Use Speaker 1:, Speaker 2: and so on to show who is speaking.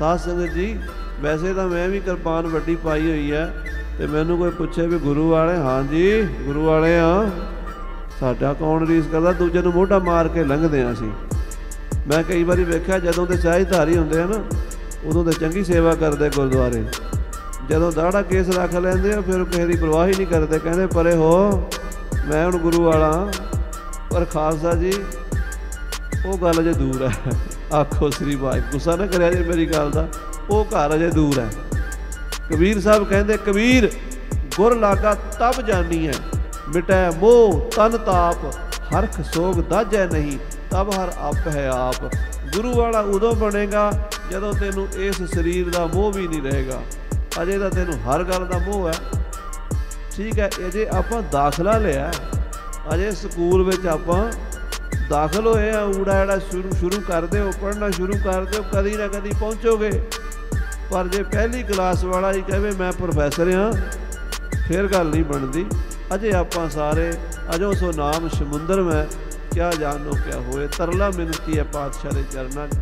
Speaker 1: ਸਾਧ ਸੰਗਤ ਜੀ, ਵੈਸੇ ਤਾਂ ਮੈਂ ਵੀ ਕਿਰਪਾਨ ਵੱਡੀ ਪਾਈ ਹੋਈ ਹੈ ਤੇ ਮੈਨੂੰ ਕੋਈ ਪੁੱਛੇ ਵੀ ਗੁਰੂ ਵਾਲੇ, ਹਾਂ ਜੀ, ਗੁਰੂ ਵਾਲੇ ਆ। ਸਾਡਾ ਕੌਣ ਰੀਸ ਕਰਦਾ? ਦੂਜੇ ਨੂੰ ਮੋਢਾ ਮਾਰ ਕੇ ਲੰਘਦੇ ਆ ਅਸੀਂ। ਮੈਂ ਕਈ ਵਾਰੀ ਵੇਖਿਆ, ਜਦੋਂ ਤੇ ਚਾਹੀਧਾਰੀ ਹੁੰਦੇ ਆ ਨਾ, ਉਦੋਂ ਤੇ ਚੰਗੀ ਸੇਵਾ ਕਰਦੇ ਗੁਰਦੁਆਰੇ। ਜਦੋਂ ਦਾੜਾ ਕੇਸ ਰੱਖ ਲੈਂਦੇ ਆ, ਫਿਰ ਕਿਸੇ ਦੀ ਪਰਵਾਹ ਹੀ ਨਹੀਂ ਕਰਦੇ। ਕਹਿੰਦੇ, ਪਰੇ ਹੋ, ਮੈਂ ਹੁਣ ਗੁਰੂ ਵਾਲਾ। ਪਰ ਖਾਲਸਾ ਜੀ, ਉਹ ਗੱਲ ਜੇ ਦੂਰ ਹੈ। ਆਖੋ ਸ੍ਰੀ ਬਾਈ ਗੁੱਸਾ ਨਾ ਕਰਿਆ ਜੇ ਮੇਰੀ ਗੱਲ ਦਾ, ਉਹ ਘਰ ਅਜੇ ਦੂਰ ਹੈ। ਕਬੀਰ ਸਾਹਿਬ ਕਹਿੰਦੇ, ਕਬੀਰ, ਗੁਰ ਲਾਗਾ ਤਬ ਜਾਨੀ ਹੈ ਮਿਟੈ ਮੋਹ, ਤਨ ਤਾਪ, ਹਰਖ ਸੋਗ ਦਾਜੈ ਨਹੀਂ, ਤਬ ਹਰ ਆਪ ਹੈ ਆਪ। ਗੁਰੂ ਵਾਲਾ ਉਦੋਂ ਬਣੇਗਾ, ਜਦੋਂ ਤੈਨੂੰ ਇਸ ਸਰੀਰ ਦਾ ਮੋਹ ਵੀ ਨਹੀਂ ਰਹੇਗਾ। ਅਜੇ ਤਾਂ ਤੈਨੂੰ ਹਰ ਗੱਲ ਦਾ ਮੋਹ ਹੈ। ਠੀਕ ਹੈ, ਅਜੇ ਆਪਾਂ ਦਾਖਲਾ ਲਿਆ। ਅਜੇ ਸਕੂਲ ਵਿੱਚ ਆਪਾਂ ਦਾਖਲ ਹੋਏ ਆ, ਊੜਾ ਜਿਹੜਾ ਸ਼ੁਰੂ ਸ਼ੁਰੂ ਕਰਦੇ ਹੋ, ਪੜ੍ਹਨਾ ਸ਼ੁਰੂ ਕਰਦੇ ਹੋ, ਕਦੀ ਨਾ ਕਦੀ ਪਹੁੰਚੋਗੇ। ਪਰ ਜੇ ਪਹਿਲੀ ਕਲਾਸ ਵਾਲਾ ਹੀ ਕਹੇ, ਮੈਂ ਪ੍ਰੋਫੈਸਰ ਹਾਂ, ਫਿਰ ਗੱਲ ਨਹੀਂ ਬਣਦੀ। ਅਜੇ ਆਪਾਂ ਸਾਰੇ, ਅਜੋ ਸੋ ਨਾਮ ਸਮੁੰਦਰ ਮੈਂ, ਕਿਆ ਜਾਣੋ ਕਿਆ ਹੋਏ, ਤਰਲਾ ਮਿੰਤੀ ਹੈ ਪਾਤਸ਼ਾਹ ਦੇ ਚਰਨਾਂ 'ਚ।